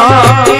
啊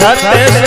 सत्य